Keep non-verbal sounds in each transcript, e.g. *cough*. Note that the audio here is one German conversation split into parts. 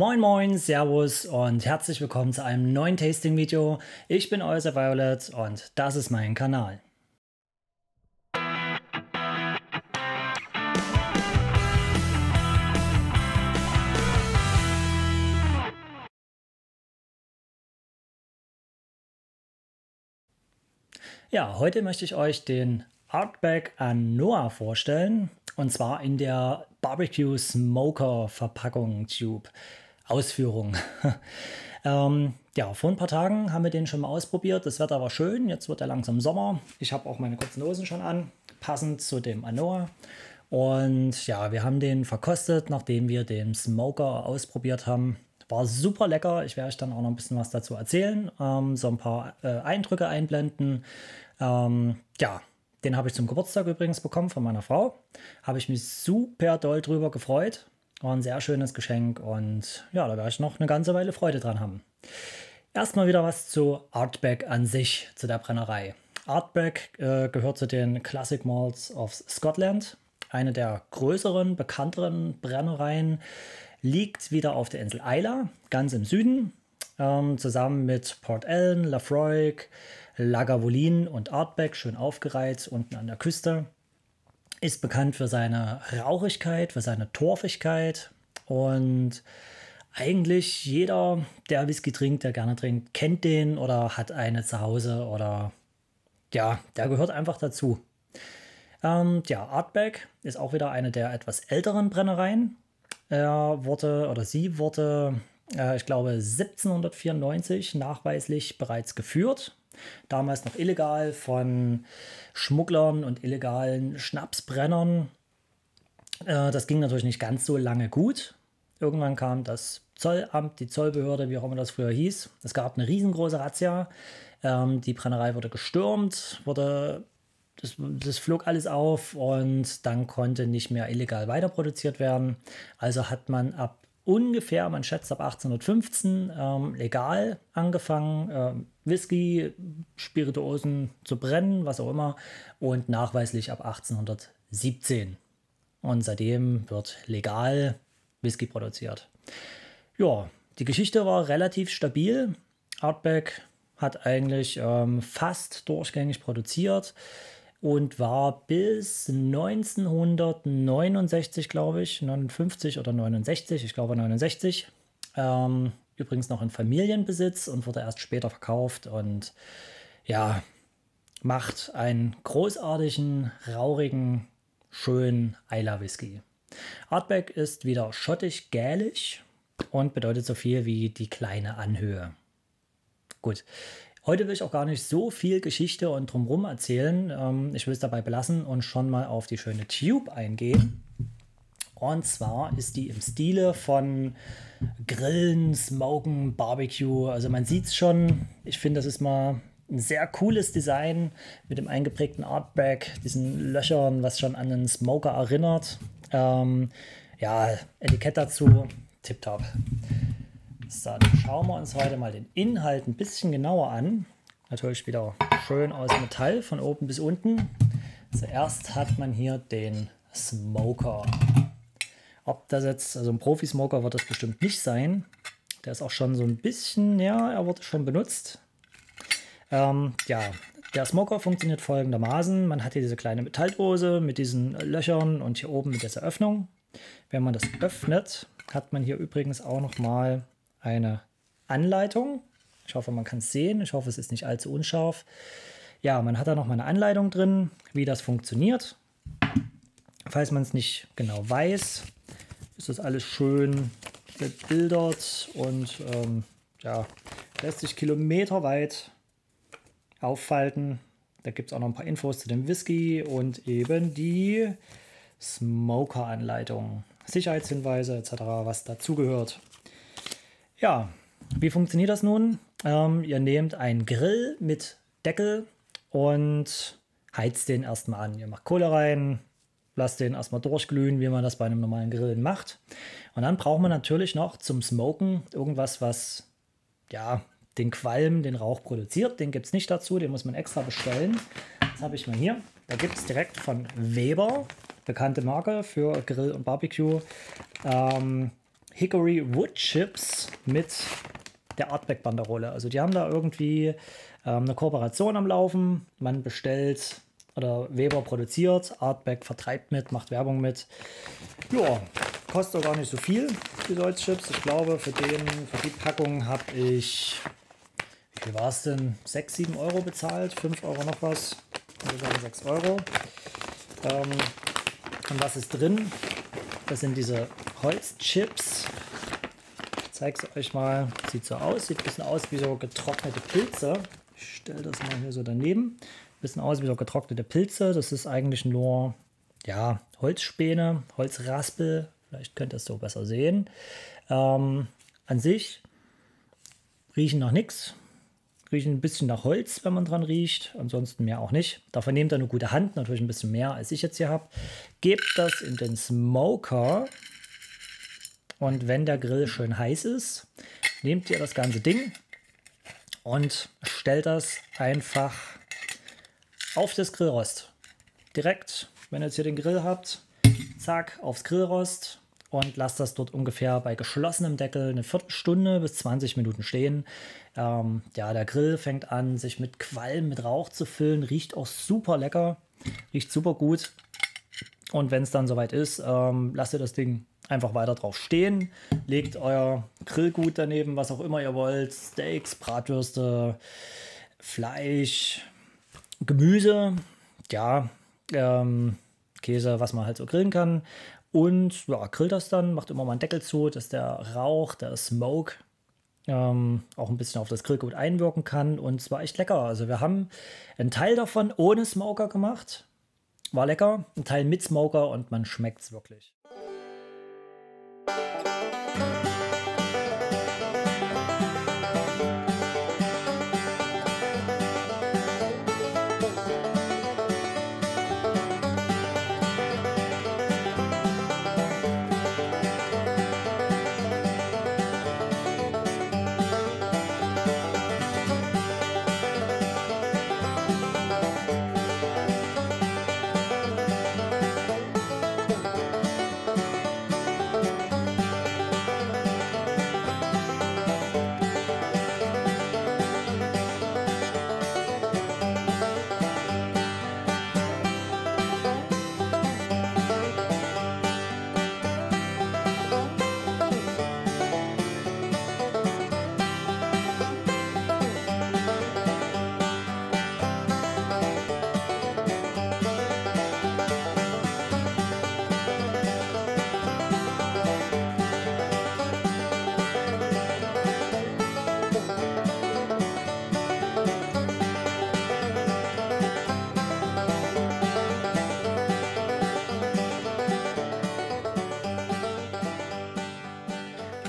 Moin Moin, Servus und herzlich willkommen zu einem neuen Tasting-Video. Ich bin euer Violet und das ist mein Kanal. Ja, heute möchte ich euch den Artback Anoa vorstellen. Und zwar in der Barbecue Smoker Verpackung Tube Ausführung. *laughs* ähm, ja, vor ein paar Tagen haben wir den schon mal ausprobiert. Das Wetter war schön. Jetzt wird er langsam Sommer. Ich habe auch meine kurzen Hosen schon an, passend zu dem Anoa. Und ja, wir haben den verkostet, nachdem wir den Smoker ausprobiert haben. War super lecker. Ich werde euch dann auch noch ein bisschen was dazu erzählen. Ähm, so ein paar äh, Eindrücke einblenden. Ähm, ja, den habe ich zum Geburtstag übrigens bekommen von meiner Frau. Habe ich mich super doll drüber gefreut. War ein sehr schönes Geschenk und ja, da werde ich noch eine ganze Weile Freude dran haben. Erstmal wieder was zu Artback an sich, zu der Brennerei. Artback äh, gehört zu den Classic Malls of Scotland. Eine der größeren, bekannteren Brennereien liegt wieder auf der Insel Isla, ganz im Süden, ähm, zusammen mit Port Ellen, Lafroig, Lagavulin und Artbeck, schön aufgereiht unten an der Küste. Ist bekannt für seine Rauchigkeit, für seine Torfigkeit und eigentlich jeder, der Whisky trinkt, der gerne trinkt, kennt den oder hat eine zu Hause oder ja, der gehört einfach dazu. Ähm, ja, Artback ist auch wieder eine der etwas älteren Brennereien. Er wurde oder sie wurde, äh, ich glaube, 1794 nachweislich bereits geführt damals noch illegal von Schmugglern und illegalen Schnapsbrennern. Äh, das ging natürlich nicht ganz so lange gut. Irgendwann kam das Zollamt, die Zollbehörde, wie auch immer das früher hieß. Es gab eine riesengroße Razzia. Ähm, die Brennerei wurde gestürmt, wurde das, das, flog alles auf und dann konnte nicht mehr illegal weiterproduziert werden. Also hat man ab ungefähr, man schätzt ab 1815, ähm, legal angefangen, ähm, Whisky, Spirituosen zu brennen, was auch immer, und nachweislich ab 1817. Und seitdem wird legal Whisky produziert. Ja, die Geschichte war relativ stabil. Artback hat eigentlich ähm, fast durchgängig produziert und war bis 1969, glaube ich, 59 oder 69, ich glaube 69, ähm, übrigens noch in Familienbesitz und wurde erst später verkauft und ja, macht einen großartigen, raurigen, schönen Isla Whisky. Artback ist wieder schottisch-gälisch und bedeutet so viel wie die kleine Anhöhe. Gut, Heute will ich auch gar nicht so viel Geschichte und drumherum erzählen. Ähm, ich will es dabei belassen und schon mal auf die schöne Tube eingehen. Und zwar ist die im Stile von Grillen, Smoken, Barbecue. Also man sieht es schon. Ich finde, das ist mal ein sehr cooles Design mit dem eingeprägten Artback, diesen Löchern, was schon an einen Smoker erinnert. Ähm, ja, Etikett dazu, tipptopp. So, dann schauen wir uns heute mal den Inhalt ein bisschen genauer an. Natürlich wieder schön aus Metall von oben bis unten. Zuerst hat man hier den Smoker. Ob das jetzt, also ein Profi-Smoker wird das bestimmt nicht sein. Der ist auch schon so ein bisschen, ja, er wurde schon benutzt. Ähm, ja, der Smoker funktioniert folgendermaßen. Man hat hier diese kleine Metalldose mit diesen Löchern und hier oben mit dieser Öffnung. Wenn man das öffnet, hat man hier übrigens auch noch mal eine Anleitung. Ich hoffe, man kann es sehen. Ich hoffe, es ist nicht allzu unscharf. Ja, man hat da noch mal eine Anleitung drin, wie das funktioniert. Falls man es nicht genau weiß, ist das alles schön bebildert und ähm, ja, lässt sich kilometerweit auffalten. Da gibt es auch noch ein paar Infos zu dem Whisky und eben die Smoker-Anleitung, Sicherheitshinweise etc., was dazugehört. Ja, wie funktioniert das nun? Ähm, ihr nehmt einen Grill mit Deckel und heizt den erstmal an. Ihr macht Kohle rein, lasst den erstmal durchglühen, wie man das bei einem normalen Grill macht. Und dann braucht man natürlich noch zum Smoken irgendwas, was ja den Qualm, den Rauch produziert. Den gibt es nicht dazu, den muss man extra bestellen. Das habe ich mal hier. Da gibt es direkt von Weber, bekannte Marke für Grill und Barbecue. Ähm, Hickory Wood Chips mit der Artback Banderole. Also die haben da irgendwie ähm, eine Kooperation am Laufen. Man bestellt oder Weber produziert, Artback vertreibt mit, macht Werbung mit. Ja, kostet auch gar nicht so viel, die Holzchips. Ich glaube, für, den, für die Packung habe ich, wie viel war es denn? 6, 7 Euro bezahlt, 5 Euro noch was, also 6 Euro. Ähm, und was ist drin? Das sind diese Holzchips. Ich zeige es euch mal. Sieht so aus. Sieht ein bisschen aus wie so getrocknete Pilze. Ich stelle das mal hier so daneben. Ein bisschen aus wie so getrocknete Pilze. Das ist eigentlich nur ja, Holzspäne, Holzraspel. Vielleicht könnt ihr es so besser sehen. Ähm, an sich riechen nach nichts. Riechen ein bisschen nach Holz, wenn man dran riecht. Ansonsten mehr auch nicht. Davon nehmt ihr eine gute Hand, natürlich ein bisschen mehr, als ich jetzt hier habe. Gebt das in den Smoker. Und wenn der Grill schön heiß ist, nehmt ihr das ganze Ding und stellt das einfach auf das Grillrost. Direkt, wenn ihr jetzt hier den Grill habt, zack, aufs Grillrost und lasst das dort ungefähr bei geschlossenem Deckel eine Viertelstunde bis 20 Minuten stehen. Ähm, ja, der Grill fängt an, sich mit Qualm, mit Rauch zu füllen, riecht auch super lecker, riecht super gut. Und wenn es dann soweit ist, ähm, lasst ihr das Ding einfach weiter drauf stehen, legt euer Grillgut daneben, was auch immer ihr wollt, Steaks, Bratwürste, Fleisch, Gemüse, ja, ähm, Käse, was man halt so grillen kann und ja, grillt das dann, macht immer mal einen Deckel zu, dass der Rauch, der Smoke ähm, auch ein bisschen auf das Grillgut einwirken kann. Und es war echt lecker. Also wir haben einen Teil davon ohne Smoker gemacht. War lecker. Ein Teil mit Smoker und man schmeckt es wirklich.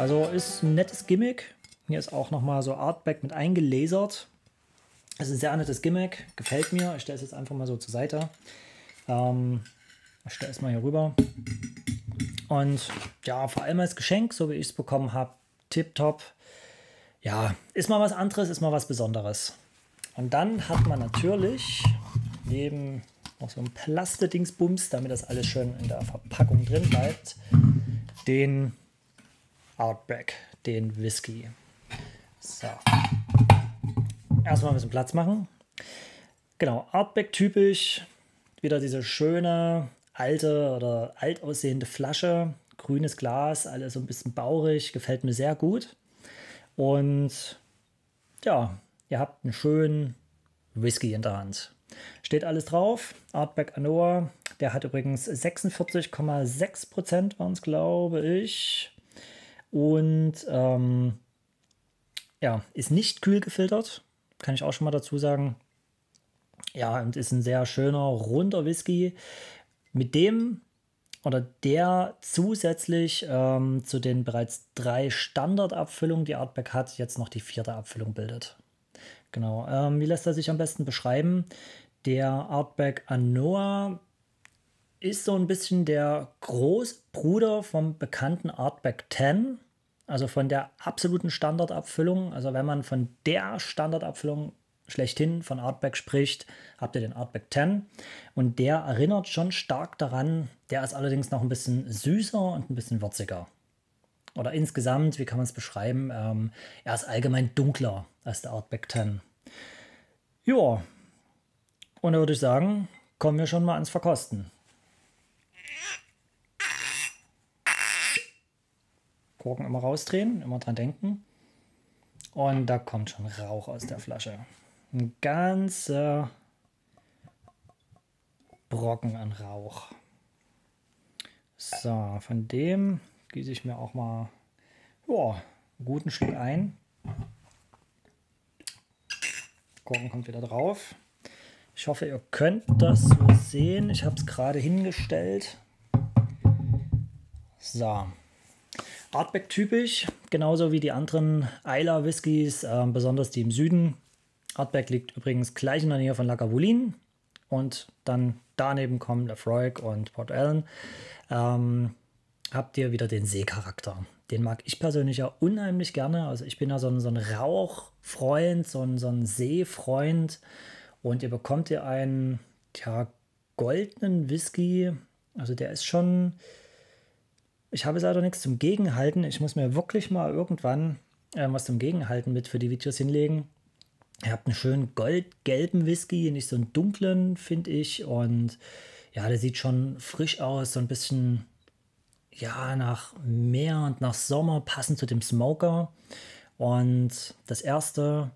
Also ist ein nettes Gimmick. Hier ist auch nochmal so Artback mit eingelasert. Das ist ein sehr nettes Gimmick. Gefällt mir. Ich stelle es jetzt einfach mal so zur Seite. Ähm, ich stelle es mal hier rüber. Und ja, vor allem als Geschenk, so wie ich es bekommen habe, tipptopp. Ja, ist mal was anderes, ist mal was Besonderes. Und dann hat man natürlich neben noch so ein Plastedingsbums, damit das alles schön in der Verpackung drin bleibt, den Outback, den Whisky. So. Erstmal ein bisschen Platz machen. Genau, Outback typisch. Wieder diese schöne, alte oder alt aussehende Flasche. Grünes Glas, alles so ein bisschen baurig. Gefällt mir sehr gut. Und ja, ihr habt einen schönen Whisky in der Hand. Steht alles drauf. Artback Anoa. Der hat übrigens 46,6% waren es, glaube ich. Und ähm, ja, ist nicht kühl gefiltert, kann ich auch schon mal dazu sagen. Ja, und ist ein sehr schöner, runder Whisky, mit dem oder der zusätzlich ähm, zu den bereits drei Standardabfüllungen, die Artback hat, jetzt noch die vierte Abfüllung bildet. Genau. Ähm, wie lässt er sich am besten beschreiben? Der Artback Anoa ist so ein bisschen der Großbruder vom bekannten Artback 10, also von der absoluten Standardabfüllung. Also wenn man von der Standardabfüllung schlechthin von Artback spricht, habt ihr den Artback 10 und der erinnert schon stark daran. Der ist allerdings noch ein bisschen süßer und ein bisschen würziger. oder insgesamt, wie kann man es beschreiben? Ähm, er ist allgemein dunkler als der Artback 10. Ja, und da würde ich sagen, kommen wir schon mal ans Verkosten. Korken immer rausdrehen, immer dran denken. Und da kommt schon Rauch aus der Flasche. Ein ganzer Brocken an Rauch. So, von dem gieße ich mir auch mal ja, einen guten Schluck ein. Korken kommt wieder drauf. Ich hoffe, ihr könnt das so sehen. Ich habe es gerade hingestellt. So. Artback typisch, genauso wie die anderen Eiler Whiskys, äh, besonders die im Süden. Artback liegt übrigens gleich in der Nähe von Lagavulin und dann daneben kommen Lafroig und Port Allen. Ähm, habt ihr wieder den Seecharakter. Den mag ich persönlich ja unheimlich gerne. Also ich bin ja so ein, so ein Rauchfreund, so ein, so ein Seefreund. Und ihr bekommt hier einen ja, goldenen Whisky. Also der ist schon. Ich habe leider nichts zum Gegenhalten. Ich muss mir wirklich mal irgendwann äh, was zum Gegenhalten mit für die Videos hinlegen. Ihr habt einen schönen goldgelben Whisky, nicht so einen dunklen, finde ich. Und ja, der sieht schon frisch aus, so ein bisschen ja, nach Meer und nach Sommer, passend zu dem Smoker. Und das erste,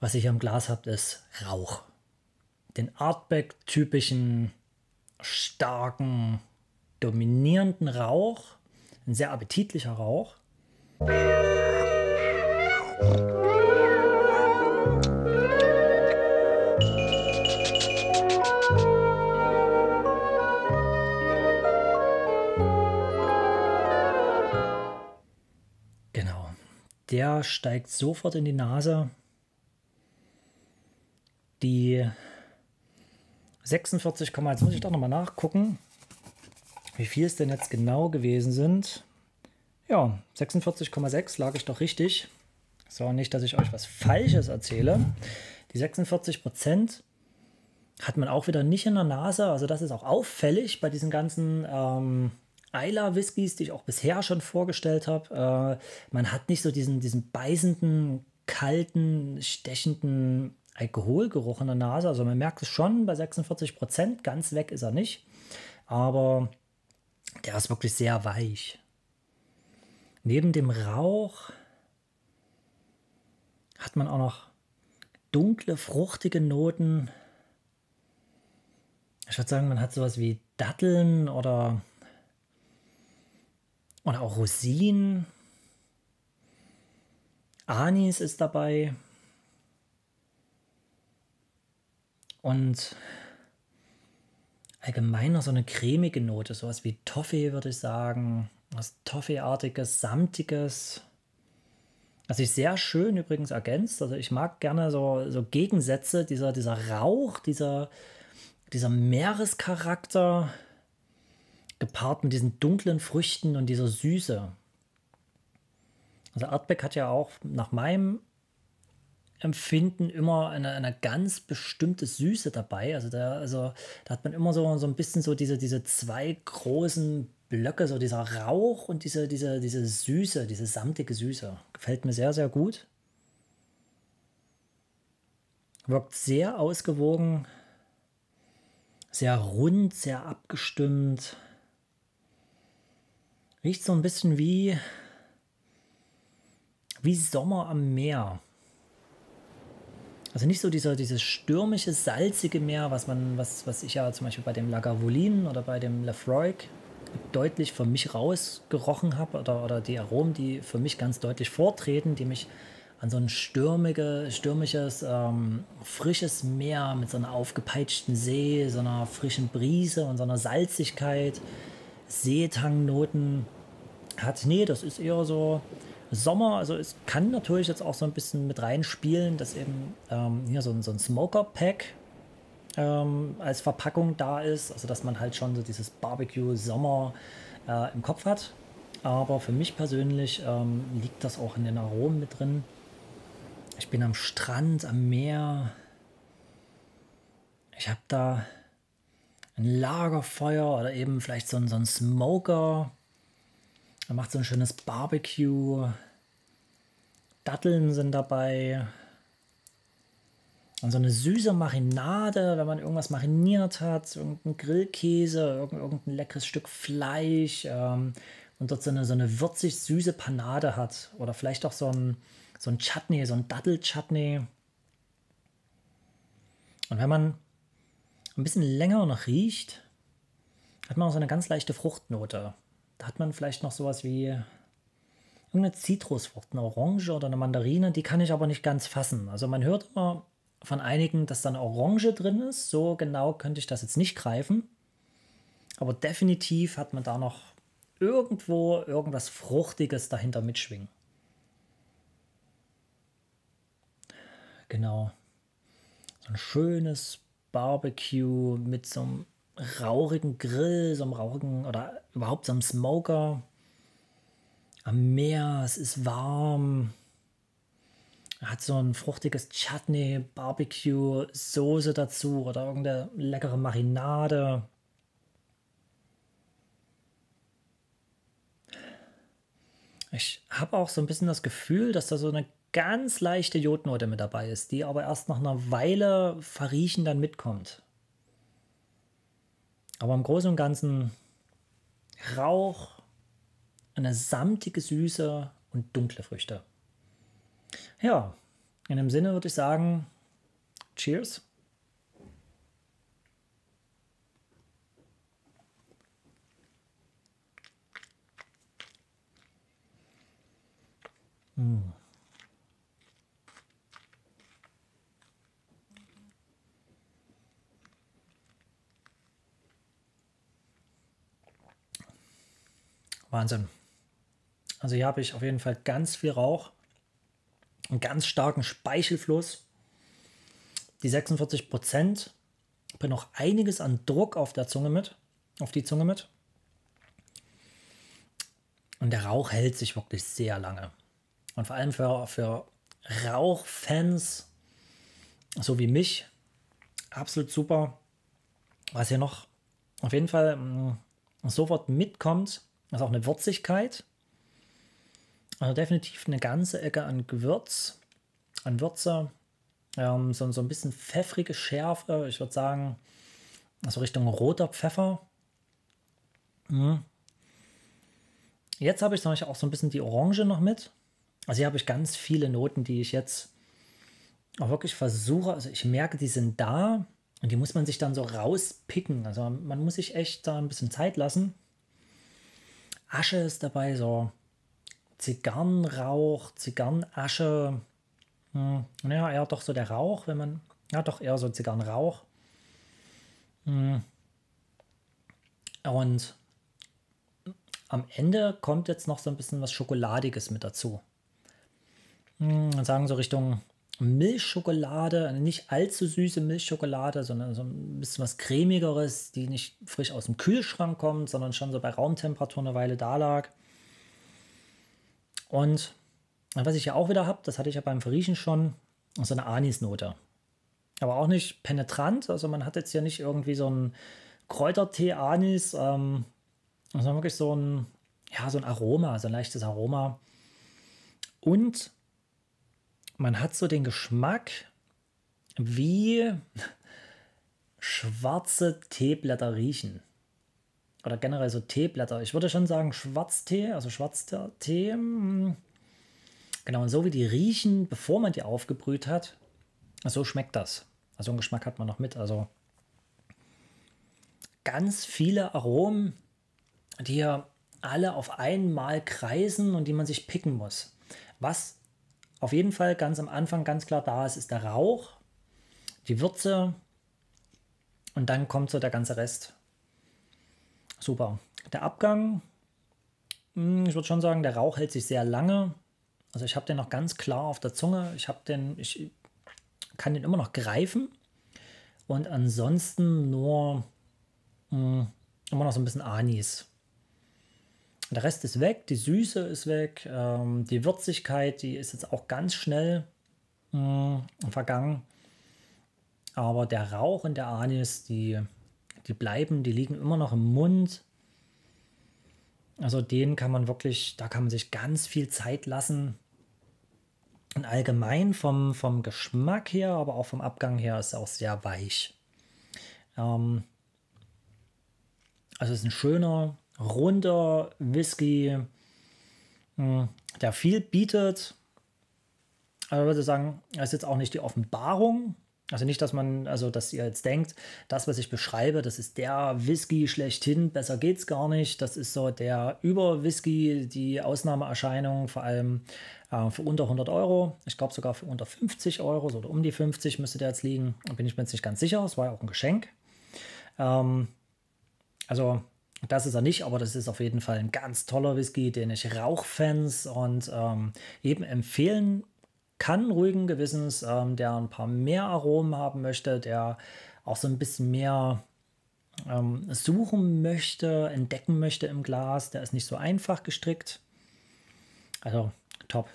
was ich am Glas habe, ist Rauch. Den Artback-typischen, starken, dominierenden Rauch. Ein sehr appetitlicher Rauch. Genau. Der steigt sofort in die Nase die 46, jetzt muss ich doch nochmal nachgucken, wie viel es denn jetzt genau gewesen sind. Ja, 46,6 lag ich doch richtig. So, nicht, dass ich euch was Falsches erzähle. Die 46 Prozent hat man auch wieder nicht in der Nase. Also das ist auch auffällig bei diesen ganzen ähm, Isla-Whiskys, die ich auch bisher schon vorgestellt habe. Äh, man hat nicht so diesen, diesen beißenden, kalten, stechenden Alkoholgeruch in der Nase. Also man merkt es schon bei 46 Prozent. Ganz weg ist er nicht. Aber der ist wirklich sehr weich. Neben dem Rauch hat man auch noch dunkle, fruchtige Noten. Ich würde sagen, man hat sowas wie Datteln oder, oder auch Rosinen. Anis ist dabei. Und allgemeiner so eine cremige Note, sowas wie Toffee, würde ich sagen. Was Toffee-artiges, samtiges. Was sich sehr schön übrigens ergänzt. Also ich mag gerne so, so Gegensätze, dieser, dieser Rauch, dieser, dieser Meerescharakter, gepaart mit diesen dunklen Früchten und dieser Süße. Also Artbeck hat ja auch nach meinem Empfinden immer eine, eine ganz bestimmte Süße dabei. Also da, also da hat man immer so, so ein bisschen so diese, diese zwei großen Blöcke, so dieser Rauch und diese, diese, diese Süße, diese samtige Süße. Gefällt mir sehr, sehr gut. Wirkt sehr ausgewogen, sehr rund, sehr abgestimmt. Riecht so ein bisschen wie, wie Sommer am Meer. Also nicht so dieser, dieses stürmische, salzige Meer, was man, was, was ich ja zum Beispiel bei dem Lagavulin oder bei dem Lafroig deutlich für mich rausgerochen habe oder, oder die Aromen, die für mich ganz deutlich vortreten, die mich an so ein stürmige, stürmisches, ähm, frisches Meer mit so einer aufgepeitschten See, so einer frischen Brise und so einer Salzigkeit, Seetangnoten hat. Nee, das ist eher so Sommer, also es kann natürlich jetzt auch so ein bisschen mit reinspielen, dass eben ähm, hier so ein, so ein Smoker-Pack ähm, als Verpackung da ist, also dass man halt schon so dieses Barbecue-Sommer äh, im Kopf hat. Aber für mich persönlich ähm, liegt das auch in den Aromen mit drin. Ich bin am Strand, am Meer. Ich habe da ein Lagerfeuer oder eben vielleicht so ein, so ein Smoker Er macht so ein schönes Barbecue. Datteln sind dabei. Und so eine süße Marinade, wenn man irgendwas mariniert hat, irgendein Grillkäse, irgendein leckeres Stück Fleisch ähm, und dort so eine, so eine würzig süße Panade hat. Oder vielleicht auch so ein, so ein Chutney, so ein Dattel-Chutney. Und wenn man ein bisschen länger noch riecht, hat man auch so eine ganz leichte Fruchtnote. Hat man vielleicht noch sowas wie irgendeine Zitrusfrucht, eine Orange oder eine Mandarine, die kann ich aber nicht ganz fassen. Also man hört immer von einigen, dass da eine Orange drin ist. So genau könnte ich das jetzt nicht greifen. Aber definitiv hat man da noch irgendwo irgendwas Fruchtiges dahinter mitschwingen. Genau. So ein schönes Barbecue mit so einem rauchigen Grill, so einem rauchigen oder überhaupt so einem Smoker. Am Meer, es ist warm. Hat so ein fruchtiges Chutney, Barbecue, Soße dazu oder irgendeine leckere Marinade. Ich habe auch so ein bisschen das Gefühl, dass da so eine ganz leichte Jodnote mit dabei ist, die aber erst nach einer Weile verriechen dann mitkommt. Aber im Großen und Ganzen Rauch, eine samtige Süße und dunkle Früchte. Ja, in dem Sinne würde ich sagen, Cheers. Mm. Wahnsinn. Also hier habe ich auf jeden Fall ganz viel Rauch, einen ganz starken Speichelfluss. Die 46 Prozent bringen noch einiges an Druck auf der Zunge mit, auf die Zunge mit. Und der Rauch hält sich wirklich sehr lange. Und vor allem für, für Rauchfans, so wie mich, absolut super. Was hier noch auf jeden Fall mh, mm, sofort mitkommt, ist auch eine Würzigkeit. Also definitiv eine ganze Ecke an Gewürz, an Würze. Ähm, so, so ein bisschen pfeffrige Schärfe. Ich würde sagen, also Richtung roter Pfeffer. Mhm. Jetzt habe ich auch so ein bisschen die Orange noch mit. Also hier habe ich ganz viele Noten, die ich jetzt auch wirklich versuche. Also ich merke, die sind da und die muss man sich dann so rauspicken. Also man muss sich echt da ein bisschen Zeit lassen. Asche ist dabei, so Zigarrenrauch, Zigarrenasche. Hm, ja, eher doch so der Rauch, wenn man. Ja, doch eher so Zigarrenrauch. Hm. Und am Ende kommt jetzt noch so ein bisschen was Schokoladiges mit dazu. Hm, sagen so Richtung Milchschokolade, nicht allzu süße Milchschokolade, sondern so ein bisschen was cremigeres, die nicht frisch aus dem Kühlschrank kommt, sondern schon so bei Raumtemperatur eine Weile da lag. Und was ich ja auch wieder habe, das hatte ich ja beim Verriechen schon, so eine Anisnote. Aber auch nicht penetrant, also man hat jetzt hier nicht irgendwie so ein Kräutertee-Anis, ähm, sondern wirklich so ein, ja, so ein Aroma, so ein leichtes Aroma. Und man hat so den Geschmack wie schwarze Teeblätter riechen. Oder generell so Teeblätter. Ich würde schon sagen Schwarztee, also schwarzer Tee. Hm. Genau, und so wie die riechen, bevor man die aufgebrüht hat, so schmeckt das. Also einen Geschmack hat man noch mit. Also ganz viele Aromen, die hier alle auf einmal kreisen und die man sich picken muss. Was auf jeden Fall ganz am Anfang ganz klar da ist, ist der Rauch, die Würze und dann kommt so der ganze Rest. Super. Der Abgang, hm, ich würde schon sagen, der Rauch hält sich sehr lange. Also ich habe den noch ganz klar auf der Zunge. Ich habe den, ich kann den immer noch greifen. Und ansonsten nur mh, hm, immer noch so ein bisschen Anis. Der Rest ist weg, die Süße ist weg, ähm, die Würzigkeit, die ist jetzt auch ganz schnell mh, hm, vergangen. Aber der Rauch und der Anis, die, die bleiben, die liegen immer noch im Mund. Also den kann man wirklich, da kann man sich ganz viel Zeit lassen. Und allgemein vom, vom Geschmack her, aber auch vom Abgang her ist er auch sehr weich. Ähm, also es ist ein schöner, runder Whisky, hm, der viel bietet. Ich würde sagen, er ist jetzt auch nicht die Offenbarung. Also nicht, dass man, also dass ihr jetzt denkt, das, was ich beschreibe, das ist der Whisky schlechthin, besser geht's gar nicht. Das ist so der Über-Whisky, die Ausnahmeerscheinung, vor allem äh, für unter 100 Euro. Ich glaube sogar für unter 50 Euro, so oder um die 50 müsste der jetzt liegen. Da bin ich mir jetzt nicht ganz sicher. Es war ja auch ein Geschenk. Ähm, also das ist er nicht, aber das ist auf jeden Fall ein ganz toller Whisky, den ich Rauchfans und ähm, eben empfehlen kann, ruhigen Gewissens, ähm, der ein paar mehr Aromen haben möchte, der auch so ein bisschen mehr ähm, suchen möchte, entdecken möchte im Glas. Der ist nicht so einfach gestrickt. Also top.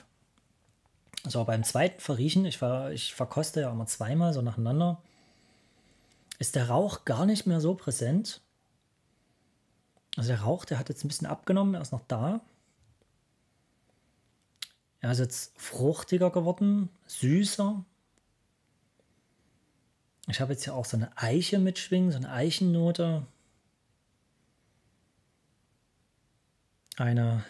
So, beim zweiten Verriechen, ich, ver, ich verkoste ja immer zweimal so nacheinander, ist der Rauch gar nicht mehr so präsent. Also der Rauch, der hat jetzt ein bisschen abgenommen, er ist noch da. Er ist jetzt fruchtiger geworden, süßer. Ich habe jetzt hier auch so eine Eiche mitschwingen, so eine Eichennote. Eine,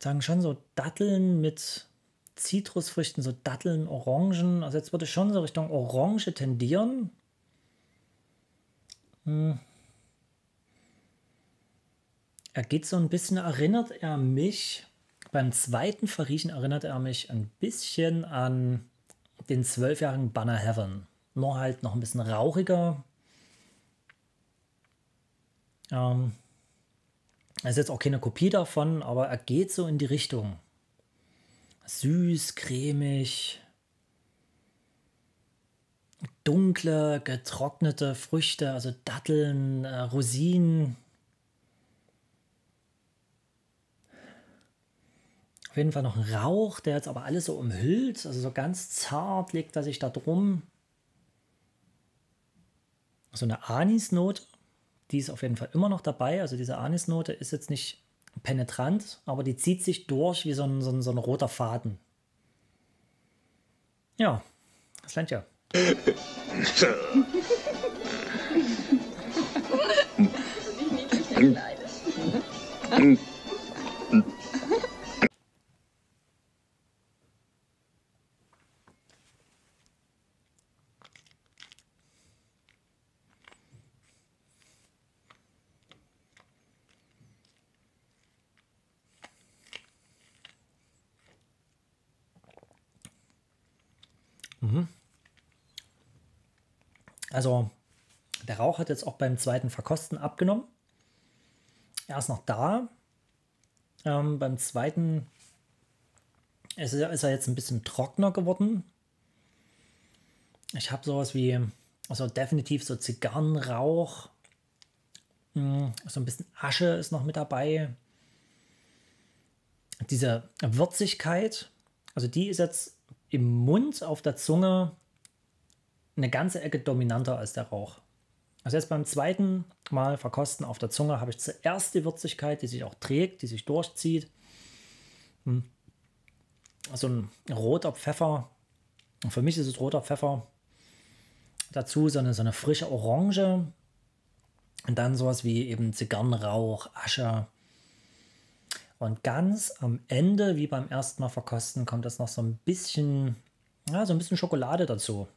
sagen schon so Datteln mit Zitrusfrüchten, so Datteln, Orangen. Also jetzt würde ich schon so Richtung Orange tendieren. Hm. Er geht so ein bisschen, erinnert er mich, beim zweiten Verriechen erinnert er mich ein bisschen an den zwölfjährigen Banner Heaven. Nur halt noch ein bisschen rauchiger. Ähm, ist jetzt auch keine Kopie davon, aber er geht so in die Richtung. Süß, cremig, dunkle, getrocknete Früchte, also Datteln, äh, Rosinen. Auf jeden Fall noch ein Rauch, der jetzt aber alles so umhüllt. Also so ganz zart legt er sich da drum. So eine Anisnote, die ist auf jeden Fall immer noch dabei. Also diese Anisnote ist jetzt nicht penetrant, aber die zieht sich durch wie so ein, so ein, so ein roter Faden. Ja, das lernt ja. *laughs* *laughs* Mhm. Also der Rauch hat jetzt auch beim zweiten Verkosten abgenommen. Er ist noch da. Ähm, beim zweiten ist er, ist er jetzt ein bisschen trockener geworden. Ich habe sowas wie, also definitiv so Zigarrenrauch. Hm, so ein bisschen Asche ist noch mit dabei. Diese Würzigkeit, also die ist jetzt im Mund, auf der Zunge eine ganze Ecke dominanter als der Rauch. Also jetzt beim zweiten Mal verkosten auf der Zunge habe ich zuerst die Würzigkeit, die sich auch trägt, die sich durchzieht. Hm. So ein roter Pfeffer. Für mich ist es roter Pfeffer. Dazu so eine, so eine frische Orange. Und dann sowas wie eben Zigarrenrauch, Asche, und ganz am Ende, wie beim ersten Mal verkosten, kommt jetzt noch so ein bisschen, ja, so ein bisschen Schokolade dazu.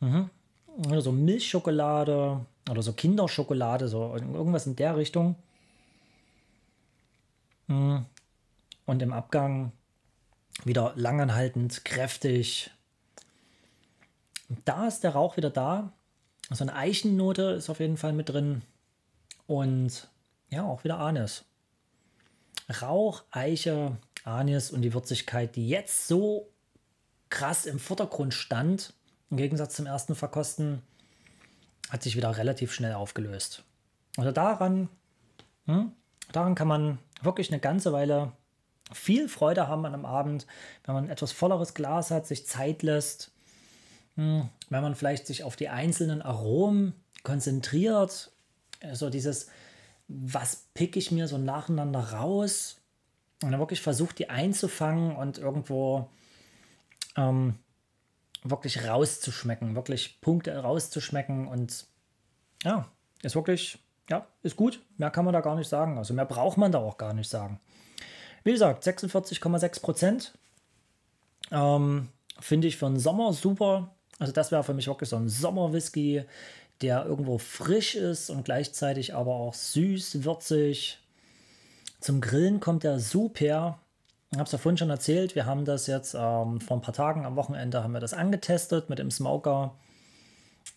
Mhm. Oder so Milchschokolade oder so Kinderschokolade, so irgendwas in der Richtung. Mhm. Und im Abgang wieder langanhaltend, kräftig. Da ist der Rauch wieder da. So eine Eichennote ist auf jeden Fall mit drin. Und ja, auch wieder Anis. Rauch, Eiche, Anis und die Würzigkeit, die jetzt so krass im Vordergrund stand, im Gegensatz zum ersten Verkosten, hat sich wieder relativ schnell aufgelöst. Also daran, hm, daran kann man wirklich eine ganze Weile viel Freude haben an einem Abend, wenn man ein etwas volleres Glas hat, sich Zeit lässt, hm, wenn man vielleicht sich auf die einzelnen Aromen konzentriert, also dieses was pick ich mir so nacheinander raus und dann wirklich versucht, die einzufangen und irgendwo ähm, wirklich rauszuschmecken, wirklich Punkte rauszuschmecken und ja, ist wirklich, ja, ist gut. Mehr kann man da gar nicht sagen. Also mehr braucht man da auch gar nicht sagen. Wie gesagt, 46,6 Prozent. Ähm, Finde ich für den Sommer super. Also das wäre für mich wirklich so ein Sommerwhisky, der irgendwo frisch ist und gleichzeitig aber auch süß, würzig. Zum Grillen kommt der super. Ich habe es ja vorhin schon erzählt, wir haben das jetzt ähm, vor ein paar Tagen am Wochenende haben wir das angetestet mit dem Smoker.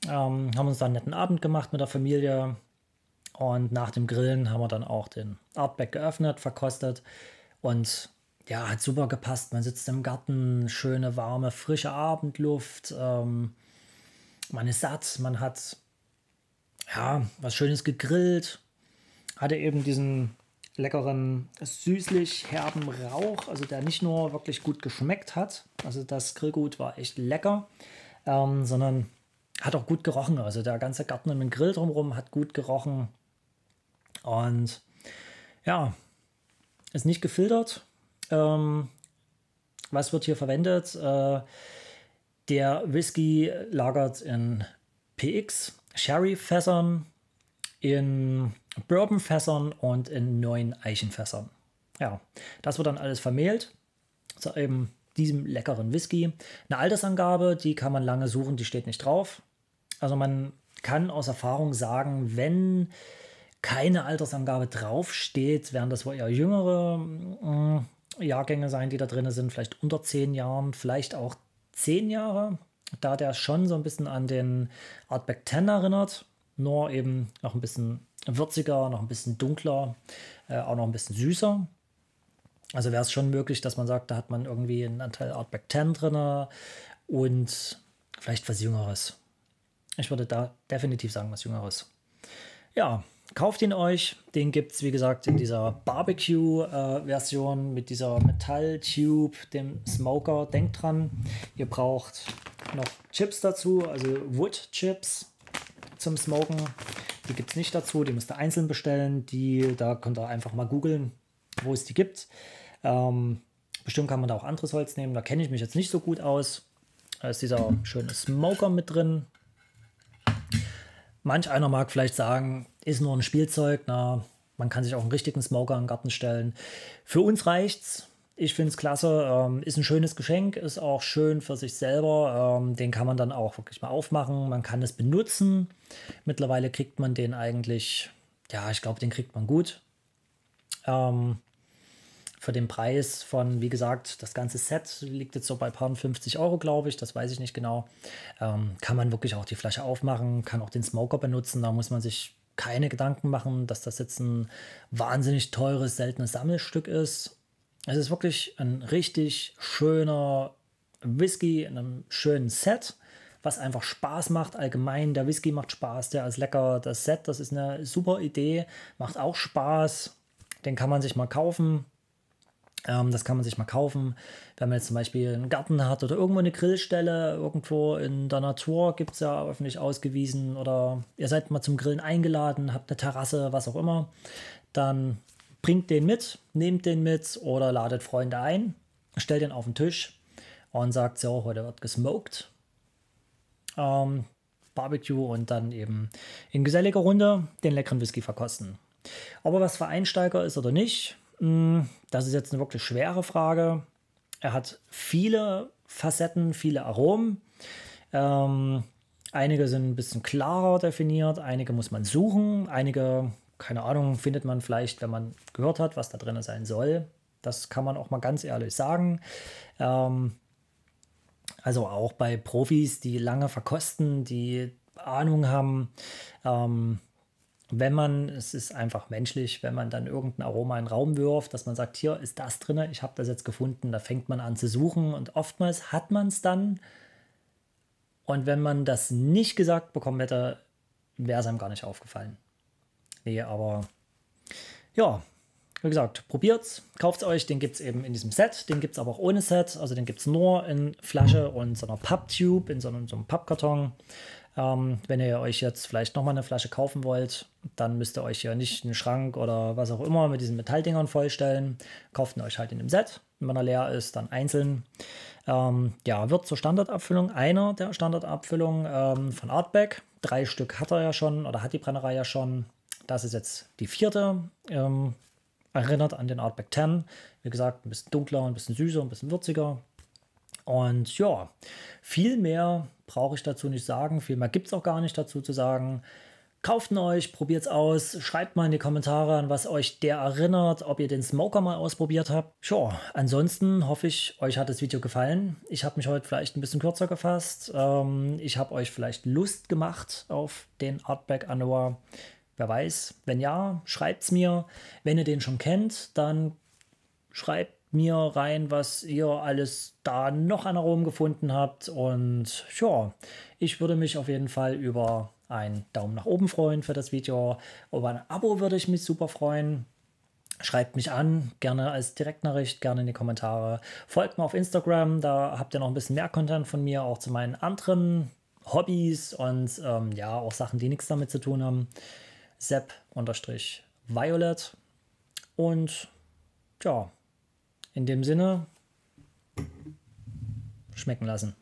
Ähm, haben uns dann einen netten Abend gemacht mit der Familie. Und nach dem Grillen haben wir dann auch den Artback geöffnet, verkostet. Und ja, hat super gepasst. Man sitzt im Garten, schöne, warme, frische Abendluft. Ähm, man ist satt, man hat ja was Schönes gegrillt. Hatte eben diesen leckeren, süßlich herben Rauch, also der nicht nur wirklich gut geschmeckt hat, also das Grillgut war echt lecker, ähm, sondern hat auch gut gerochen. Also der ganze Garten um den Grill drumherum hat gut gerochen. Und ja, ist nicht gefiltert. Ähm, was wird hier verwendet? Äh, der Whisky lagert in PX, Sherry-Fässern, in Bourbon-Fässern und in neuen Eichenfässern. Ja, das wird dann alles vermehlt zu eben diesem leckeren Whisky. Eine Altersangabe, die kann man lange suchen, die steht nicht drauf. Also man kann aus Erfahrung sagen, wenn keine Altersangabe draufsteht, werden das wohl eher jüngere äh, Jahrgänge sein, die da drin sind, vielleicht unter zehn Jahren, vielleicht auch zehn Jahre, da der schon so ein bisschen an den Artback 10 erinnert, nur eben noch ein bisschen würziger, noch ein bisschen dunkler, äh, auch noch ein bisschen süßer. Also wäre es schon möglich, dass man sagt, da hat man irgendwie einen Anteil Artback 10 drin und vielleicht was Jüngeres. Ich würde da definitiv sagen, was Jüngeres. Ja, kauft ihn euch. Den gibt es, wie gesagt, in dieser Barbecue-Version mit dieser Metall-Tube, dem Smoker. Denkt dran, ihr braucht noch Chips dazu, also Wood-Chips zum Smoken. Die gibt es nicht dazu, die müsst ihr einzeln bestellen. Die, da könnt ihr einfach mal googeln, wo es die gibt. Ähm, bestimmt kann man da auch anderes Holz nehmen, da kenne ich mich jetzt nicht so gut aus. Da ist dieser schöne Smoker mit drin. Manch einer mag vielleicht sagen, ist nur ein Spielzeug, na, man kann sich auch einen richtigen Smoker den Garten stellen. Für uns reicht's. Ich finde es klasse, ähm, ist ein schönes Geschenk, ist auch schön für sich selber. Ähm, den kann man dann auch wirklich mal aufmachen. Man kann es benutzen. Mittlerweile kriegt man den eigentlich, ja, ich glaube, den kriegt man gut. Ähm, für den Preis von, wie gesagt, das ganze Set liegt jetzt so bei paar 50 Euro, glaube ich, das weiß ich nicht genau. Ähm, kann man wirklich auch die Flasche aufmachen, kann auch den Smoker benutzen, da muss man sich keine Gedanken machen, dass das jetzt ein wahnsinnig teures, seltenes Sammelstück ist. Es ist wirklich ein richtig schöner Whisky in einem schönen Set, was einfach Spaß macht. Allgemein, der Whisky macht Spaß, der ist lecker. Das Set, das ist eine super Idee, macht auch Spaß. Den kann man sich mal kaufen. Ähm, das kann man sich mal kaufen. Wenn man jetzt zum Beispiel einen Garten hat oder irgendwo eine Grillstelle, irgendwo in der Natur gibt es ja öffentlich ausgewiesen oder ihr seid mal zum Grillen eingeladen, habt eine Terrasse, was auch immer, dann bringt den mit, nehmt den mit oder ladet Freunde ein, stellt den auf den Tisch und sagt so, heute wird gesmoked. Ähm, Barbecue und dann eben in geselliger Runde den leckeren Whisky verkosten. Aber was für Einsteiger ist oder nicht, hm, das ist jetzt eine wirklich schwere Frage. Er hat viele Facetten, viele Aromen. Ähm, einige sind ein bisschen klarer definiert, einige muss man suchen, einige, keine Ahnung, findet man vielleicht, wenn man gehört hat, was da drin sein soll. Das kann man auch mal ganz ehrlich sagen. Ähm, also auch bei Profis, die lange verkosten, die Ahnung haben, ähm, wenn man, es ist einfach menschlich, wenn man dann irgendein Aroma in den Raum wirft, dass man sagt, hier ist das drin, ich habe das jetzt gefunden, da fängt man an zu suchen und oftmals hat man es dann. Und wenn man das nicht gesagt bekommen hätte, wäre es einem gar nicht aufgefallen. Nee, aber ja, wie gesagt, probiert's, kauft euch, den gibt es eben in diesem Set, den gibt es aber auch ohne Set, also den gibt es nur in Flasche und so einer Papptube, in so einem, so einem Pappkarton. Ähm, wenn ihr euch jetzt vielleicht nochmal eine Flasche kaufen wollt, dann müsst ihr euch ja nicht einen Schrank oder was auch immer mit diesen Metalldingern vollstellen. Kauft ihn euch halt in dem Set. Wenn er leer ist, dann einzeln. Ähm, ja, wird zur Standardabfüllung einer der Standardabfüllungen ähm, von Artback. Drei Stück hat er ja schon oder hat die Brennerei ja schon. Das ist jetzt die vierte. Ähm, erinnert an den Artback 10. Wie gesagt, ein bisschen dunkler, ein bisschen süßer, ein bisschen würziger. Und ja, viel mehr brauche ich dazu nicht sagen. Viel mehr gibt es auch gar nicht dazu zu sagen. Kauft ihn euch, probiert es aus, schreibt mal in die Kommentare, an was euch der erinnert, ob ihr den Smoker mal ausprobiert habt. Ja, ansonsten hoffe ich, euch hat das Video gefallen. Ich habe mich heute vielleicht ein bisschen kürzer gefasst. Ähm, ich habe euch vielleicht Lust gemacht auf den Artback Anoa. Wer weiß, wenn ja, schreibt es mir. Wenn ihr den schon kennt, dann schreibt mir rein, was ihr alles da noch an Aromen gefunden habt. Und ja, ich würde mich auf jeden Fall über einen Daumen nach oben freuen für das Video. Über ein Abo würde ich mich super freuen. Schreibt mich an, gerne als Direktnachricht, gerne in die Kommentare. Folgt mir auf Instagram, da habt ihr noch ein bisschen mehr Content von mir, auch zu meinen anderen Hobbys und ähm, ja, auch Sachen, die nichts damit zu tun haben. Sepp-Violet. Und ja, in dem Sinne, schmecken lassen.